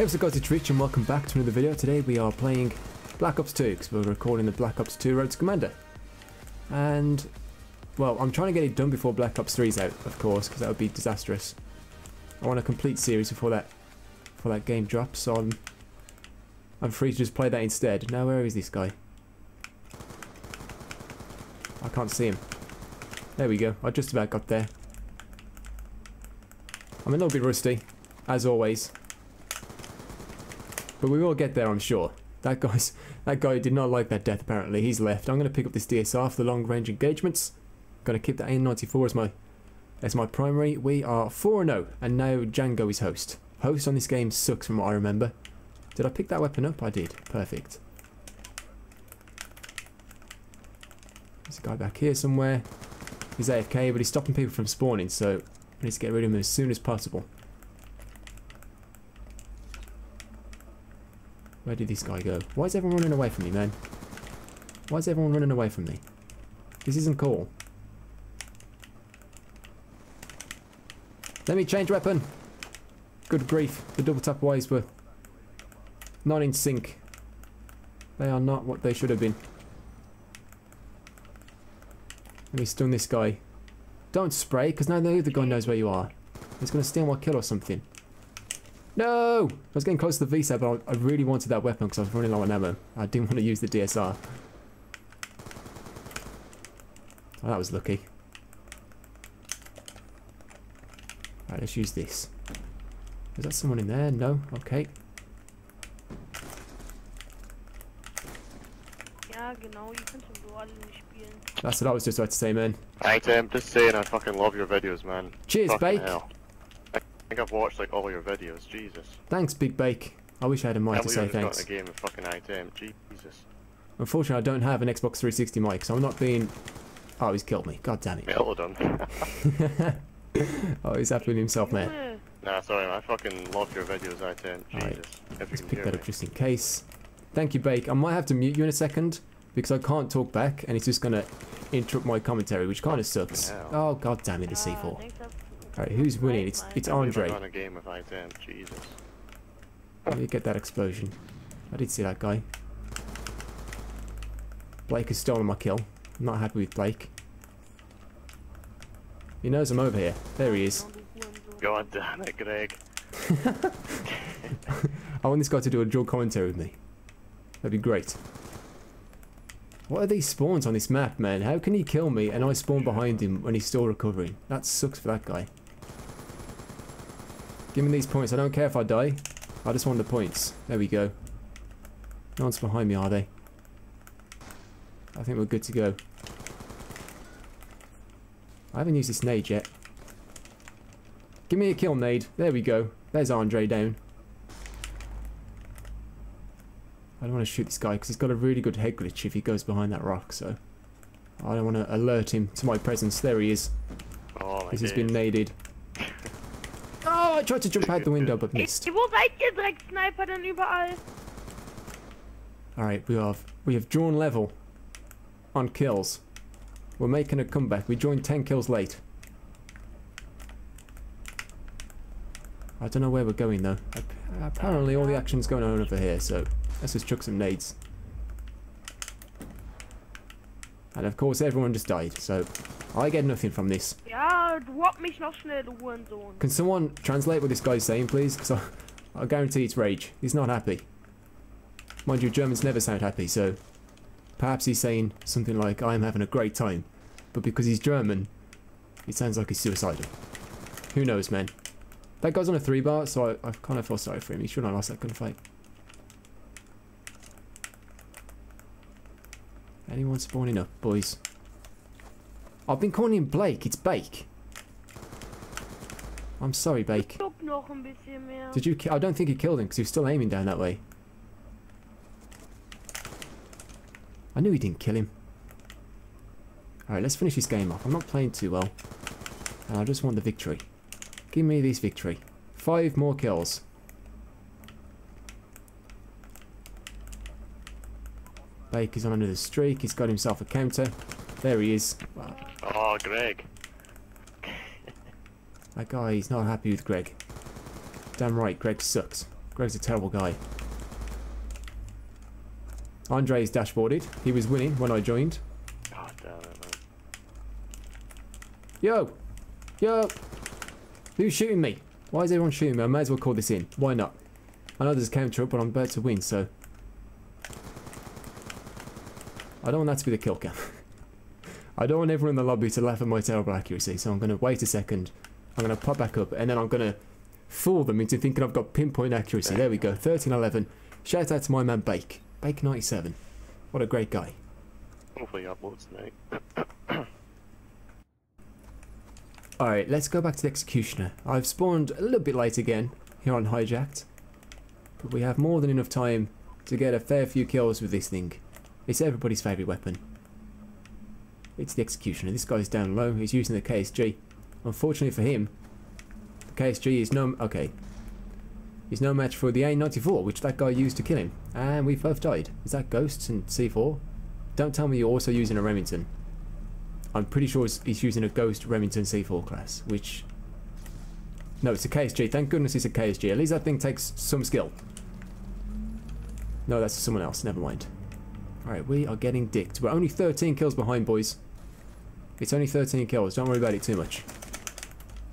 Hey what's up guys, it's Rich and welcome back to another video. Today we are playing Black Ops 2 because we're recording the Black Ops 2 Road to Commander. And, well, I'm trying to get it done before Black Ops 3 is out, of course, because that would be disastrous. I want a complete series before that before that game drops, so I'm, I'm free to just play that instead. Now where is this guy? I can't see him. There we go, I just about got there. I'm a little bit rusty, as always. But we will get there, I'm sure. That guy's that guy did not like that death apparently. He's left. I'm gonna pick up this DSR for the long range engagements. Gonna keep that AN94 as my as my primary. We are 4-0 and now Django is host. Host on this game sucks from what I remember. Did I pick that weapon up? I did. Perfect. There's a guy back here somewhere. He's AFK, but he's stopping people from spawning, so I need to get rid of him as soon as possible. Where did this guy go? Why is everyone running away from me, man? Why is everyone running away from me? This isn't cool. Let me change weapon. Good grief. The double tap ways were not in sync. They are not what they should have been. Let me stun this guy. Don't spray, because now the other guy knows where you are. He's going to steal my kill or something. No! I was getting close to the VSAT, but I, I really wanted that weapon because I was running low on ammo. I didn't want to use the DSR. Oh, that was lucky. Right, let's use this. Is that someone in there? No? Okay. Ja, genau, ihr könnt so alle nicht spielen. That's what I was just about to say, man. Right, Tim, just saying I fucking love your videos, man. Cheers, Fucking Bake. hell. I think I've watched like all your videos, Jesus. Thanks, Big Bake. I wish I had a mic Can't to believe say I just thanks. got a game with fucking iTemp, Jesus. Unfortunately, I don't have an Xbox 360 mic, so I'm not being... Oh, he's killed me. God damn it. Well done. oh, he's happy with himself, man. Junge, nah, sorry, man. I fucking love your videos, iTemp, Alright, Jesus. If you Let's can pick hear that me. up just in case. Thank you, Bake. I might have to mute you in a second because I can't talk back and it's just going to interrupt my commentary, which kind of sucks. Oh, god damn it, the C4. Alright, who's winning? It's, it's I Andre. in a game with iTemp, Jesus. Let me get that explosion. I did see that guy. Blake has stolen my kill. I'm not happy with Blake. He knows I'm over here. There he is. genau, du Hurensohn. God damn it, Greg. I want this guy to do a dual commentary with me. That'd be great. What are these spawns on this map, man? How can he kill me and I spawn behind him when he's still recovering? That sucks for that guy. Give me these points. I don't care if I die. I just want the points. There we go. No one's behind me, are they? I think we're good to go. I haven't used this nade yet. Give me a kill nade. There we go. There's Andre down. I don't want to shoot this guy because he's got a really good head glitch if he goes behind that rock, so... I don't want to alert him to my presence. There he is. Oh my This has been naded. I tried to jump out the window but missed. Ey, wo seid ihr Drecksniper denn überall? Alright, we have we have drawn level on kills. We're making a comeback. We joined 10 kills late. I don't know where we're going though. Apparently all the action's going on over here, so let's just chuck some nades. And of course everyone just died, so I get nothing from this. Ja, drop mich noch schnell, du Hurensohn. Can someone translate what this guy's saying, please? Because I, I guarantee it's rage. He's not happy. Mind you, Germans never sound happy, so perhaps he's saying something like, I'm having a great time. But because he's German, it sounds like he's suicidal. Who knows, man? That guy's on a three bar, so I, I kind of feel sorry for him. He shouldn't have lost that gunfight. Anyone spawning up, boys? I've been calling him Blake. It's Bake. I'm sorry, Bake. Guck noch ein bisschen mehr. Did you? I don't think he killed him because he was still aiming down that way. I knew he didn't kill him. Alright, let's finish this game off. I'm not playing too well. And I just want the victory. Give me this victory. Five more kills. Baker's on another streak. He's got himself a counter. There he is. Wow. Oh, Greg. That guy, he's not happy with Greg. Damn right, Greg sucks. Greg's a terrible guy. Andre is dashboarded. He was winning when I joined. God damn it, man. Yo! Yo! Who's shooting me? Why is everyone shooting me? I may as well call this in. Why not? I know there's a counter up, but I'm about to win, so... I don't want that to be the kill cam. I don't want everyone in the lobby to laugh at my terrible accuracy, so I'm going to wait a second. I'm going to pop back up, and then I'm going to fool them into thinking I've got pinpoint accuracy. There we go, 1311. Shout out to my man Bake. Bake97. What a great guy. Hopefully upload tonight. Alright, let's go back to the Executioner. I've spawned a little bit late again here on Hijacked. But we have more than enough time to get a fair few kills with this thing. It's everybody's favourite weapon. It's the Executioner. This guy's down low. He's using the KSG. Unfortunately for him, the KSG is no... Okay. He's no match for the A94, which that guy used to kill him. And we've both died. Is that Ghosts and C4? Don't tell me you're also using a Remington. I'm pretty sure he's using a Ghost Remington C4 class, which... No, it's a KSG. Thank goodness it's a KSG. At least that thing takes some skill. No, that's someone else. Never mind. Alright, we are getting dicked. We're only 13 kills behind, boys. It's only 13 kills. Don't worry about it too much.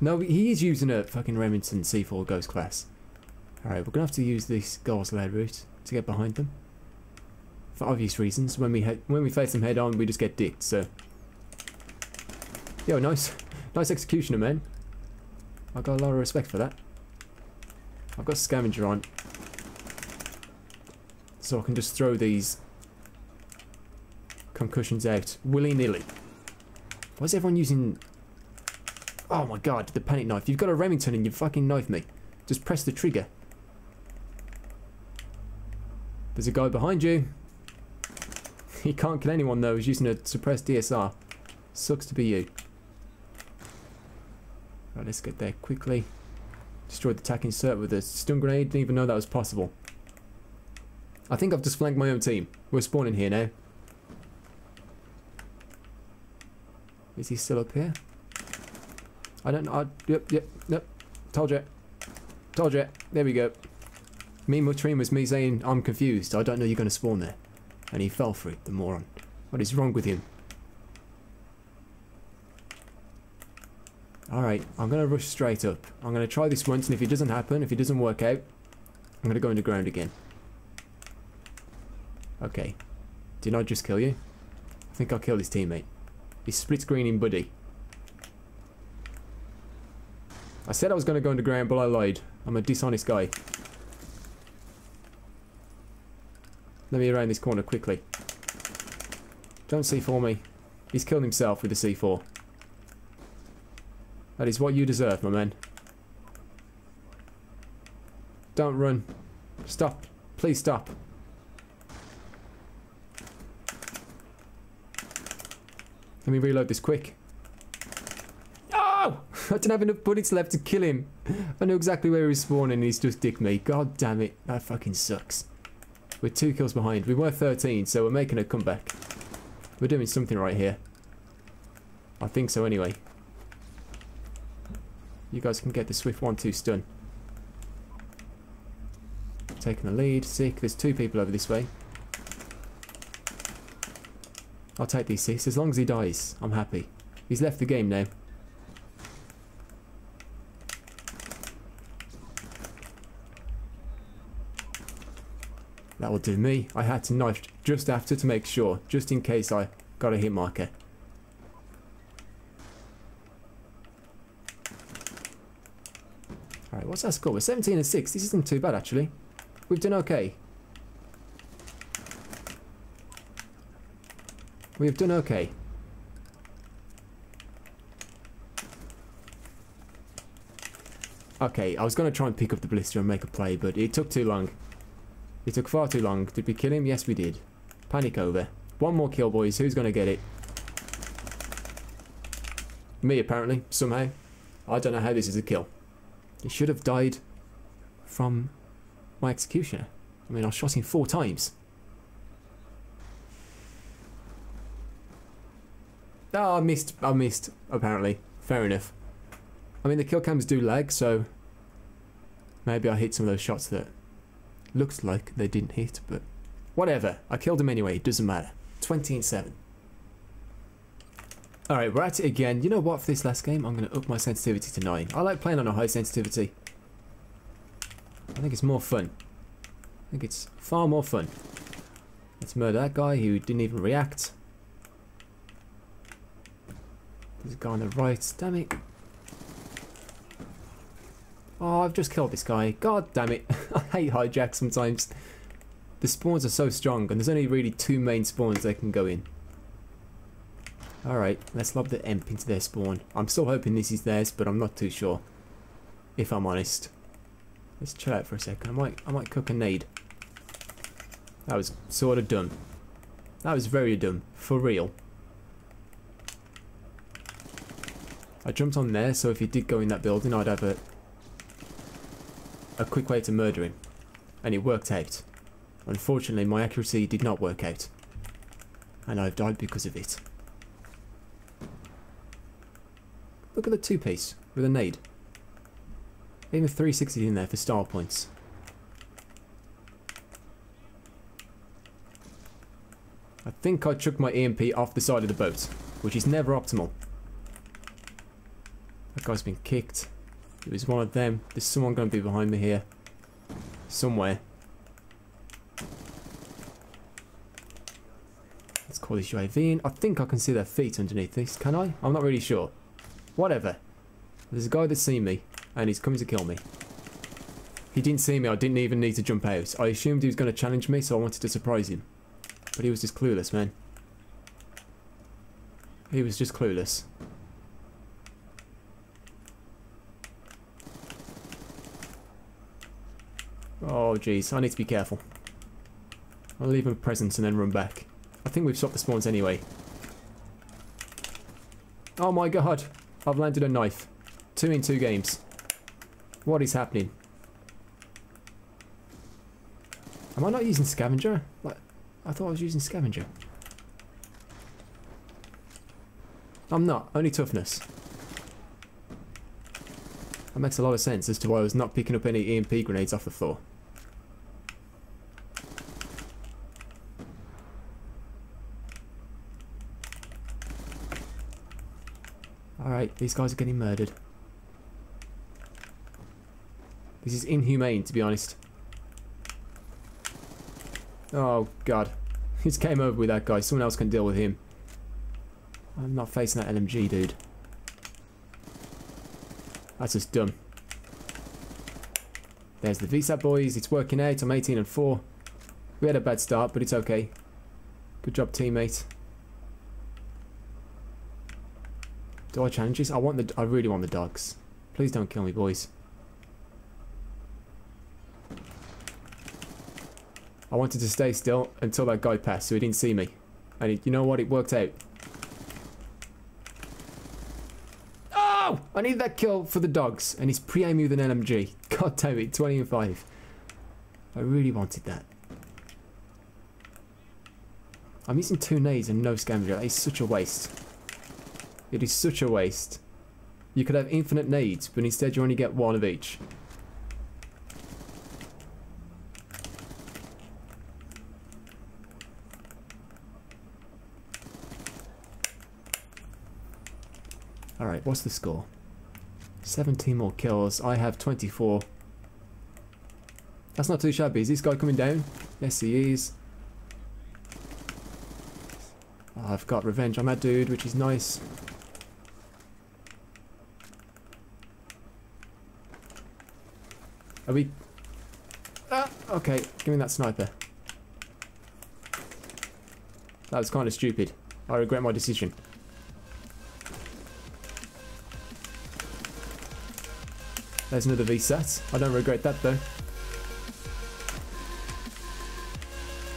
No, he is using a fucking Remington C4 Ghost class. Alright, we're going to have to use this Gauze led route to get behind them. For obvious reasons. When we when we face them head on, we just get dicked, so... Yo, nice, nice executioner, man. I got a lot of respect for that. I've got scavenger on, so I can just throw these concussions out willy nilly. Why is everyone using? Oh my god, the panic knife! You've got a Remington and you fucking knife me. Just press the trigger. There's a guy behind you. He can't kill anyone though. He's using a suppressed DSR. Sucks to be you. Right, let's get there quickly. Destroyed the tack insert with a stun grenade. Didn't even know that was possible. I think I've just flanked my own team. We're spawning here now. Is he still up here? I don't know. I, yep, yep, yep. Told you. Told you. There we go. Me muttering was me saying, I'm confused. I don't know you're going to spawn there. And he fell for it, the moron. What is wrong with him? Alright, I'm going to rush straight up. I'm going to try this once, and if it doesn't happen, if it doesn't work out, I'm going to go underground again. Okay. Did I just kill you? I think I'll kill this teammate. He's split screening buddy. I said I was going to go underground, but I lied. I'm a dishonest guy. Let me around this corner quickly. Don't C4 me. He's killed himself with the C4. That is what you deserve, my man. Don't run. Stop. Please stop. Let me reload this quick. Oh! I didn't have enough bullets left to kill him. I know exactly where he was spawning and he's just dicked me. God damn it. That fucking sucks. We're two kills behind. We were 13, so we're making a comeback. We're doing something right here. I think so anyway. You guys can get the Swift 1-2 stun. Taking the lead. Sick. There's two people over this way. I'll take these six. As long as he dies, I'm happy. He's left the game now. That will do me. I had to knife just after to make sure, just in case I got a hit marker. Alright, what's our score? We're 17 and 6. This isn't too bad actually. We've done okay. We've done okay. Okay, I was going to try and pick up the Ballista and make a play, but it took too long. It took far too long. Did we kill him? Yes, we did. Panic over. One more kill, boys. Who's going to get it? Me, apparently. Somehow. I don't know how this is a kill. He should have died from my executioner. I mean, I shot him four times. Oh, I missed. I missed, apparently. Fair enough. I mean, the kill cams do lag, so maybe I hit some of those shots that Looks like they didn't hit, but whatever. I killed him anyway. It doesn't matter. 20 and 7. Alright, we're at it again. You know what? For this last game, I'm going to up my sensitivity to 9. I like playing on a high sensitivity. I think it's more fun. I think it's far more fun. Let's murder that guy who didn't even react. A guy on the right. Damn it. Oh, I've just killed this guy. God damn it. I hate hijack sometimes. The spawns are so strong and there's only really two main spawns they can go in. Alright, let's lob the Emp into their spawn. I'm still hoping this is theirs, but I'm not too sure. If I'm honest. Let's chill out for a second. I might I might cook a nade. That was sort of dumb. That was very dumb. For real. I jumped on there, so if he did go in that building, I'd have a a quick way to murder him. And it worked out. Unfortunately, my accuracy did not work out. And I've died because of it. Look at the two-piece with a nade. Even 360 in there for star points. I think I chucked my EMP off the side of the boat, which is never optimal. Guy's been kicked. It was one of them. There's someone going to be behind me here. Somewhere. Let's call this UAV in. I think I can see their feet underneath this. Can I? I'm not really sure. Whatever. There's a guy that's seen me, and he's coming to kill me. He didn't see me. I didn't even need to jump out. I assumed he was going to challenge me, so I wanted to surprise him. But he was just clueless, man. He was just clueless. Oh, jeez. I need to be careful. I'll leave him presents and then run back. I think we've stopped the spawns anyway. Oh my god. I've landed a knife. Two in two games. What is happening? Am I not using scavenger? Like, I thought I was using scavenger. I'm not. Only toughness. That makes a lot of sense as to why I was not picking up any EMP grenades off the floor. These guys are getting murdered. This is inhumane, to be honest. Oh, God. He's came over with that guy. Someone else can deal with him. I'm not facing that LMG, dude. That's just dumb. There's the VSAT boys. It's working out. I'm 18 and 4. We had a bad start, but it's okay. Good job, teammate. Do I challenge this? I want the. I really want the dogs. Please don't kill me, boys. I wanted to stay still until that guy passed, so he didn't see me. And he, you know what? It worked out. Oh! I need that kill for the dogs, and he's pre-aiming with an LMG. God damn it, 20 and 5. I really wanted that. I'm using two nades and no scavenger. That is such a waste. It is such a waste. You could have infinite nades, but instead you only get one of each. Alright, what's the score? 17 more kills. I have 24. That's not too shabby. Is this guy coming down? Yes, he is. Oh, I've got revenge on that dude, which is nice. Are we... Ah, okay, give me that sniper. That was kind of stupid. I regret my decision. There's another VSAT. I don't regret that though.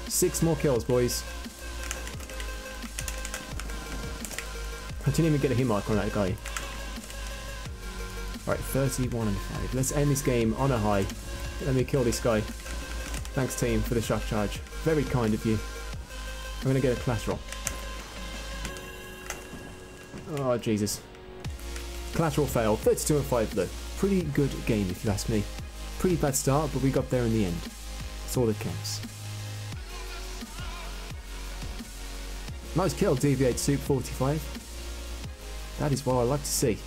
Six more kills, boys. I didn't even get a hit mark on that guy. Right, 31 and 5. Let's end this game on a high. Let me kill this guy. Thanks, team, for the shock charge. Very kind of you. I'm going to get a collateral. Oh, Jesus. Collateral fail. 32 and 5, though. Pretty good game, if you ask me. Pretty bad start, but we got there in the end. That's all that counts. Nice kill, Deviate Soup 45. That is what I like to see.